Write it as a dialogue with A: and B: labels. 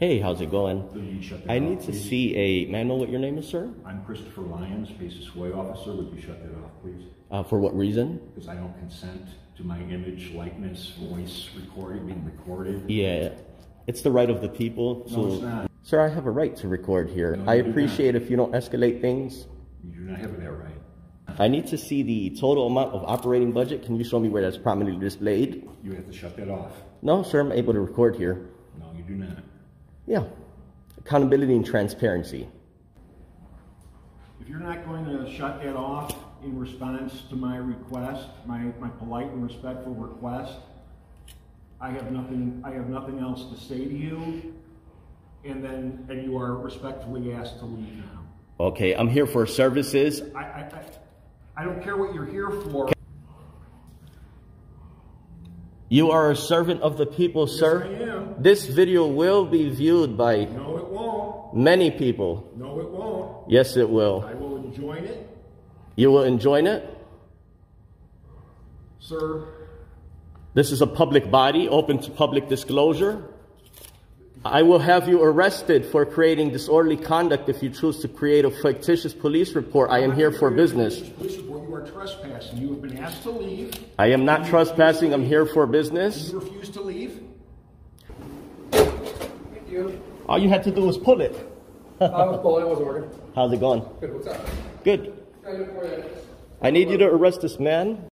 A: Hey, how's it going?
B: Could you shut that
A: I need to see a. May I know what your name is, sir?
B: I'm Christopher Lyons, Paces Way Officer. Would you shut that off, please?
A: Uh, for what reason?
B: Because I don't consent to my image, likeness, voice recording, being recorded.
A: Yeah, it's the right of the people.
B: No, it's not.
A: Sir, I have a right to record here.
B: No,
A: I appreciate if you don't escalate things.
B: You do not have that right.
A: I need to see the total amount of operating budget. Can you show me where that's prominently displayed?
B: You have to shut that off.
A: No, sir, I'm able to record here.
B: No, you do not.
A: Yeah. Accountability and transparency.
B: If you're not going to shut that off in response to my request, my, my polite and respectful request, I have nothing, I have nothing else to say to you. And then, and you are respectfully asked to leave now.
A: Okay, I'm here for services.
B: I, I, I, I don't care what you're here for.
A: You are a servant of the people, sir.
B: I am.
A: This video will be viewed by
B: No, it won't.
A: many people.
B: No, it won't.
A: Yes, it will.
B: I will enjoin it.
A: You will enjoy it.
B: Sir,
A: This is a public body open to public disclosure. I will have you arrested for creating disorderly conduct if you choose to create a fictitious police report. I am here for business.
B: Police report, you are trespassing. You have been asked to leave.
A: I am not trespassing. I'm here for business.
B: You refuse to leave.
C: Thank you.
A: All you had to do was pull it.
C: I was pulling, I was working.
A: How's it going?
C: Good, what's up?
A: Good.
C: Got it for you.
A: I need you to arrest this man.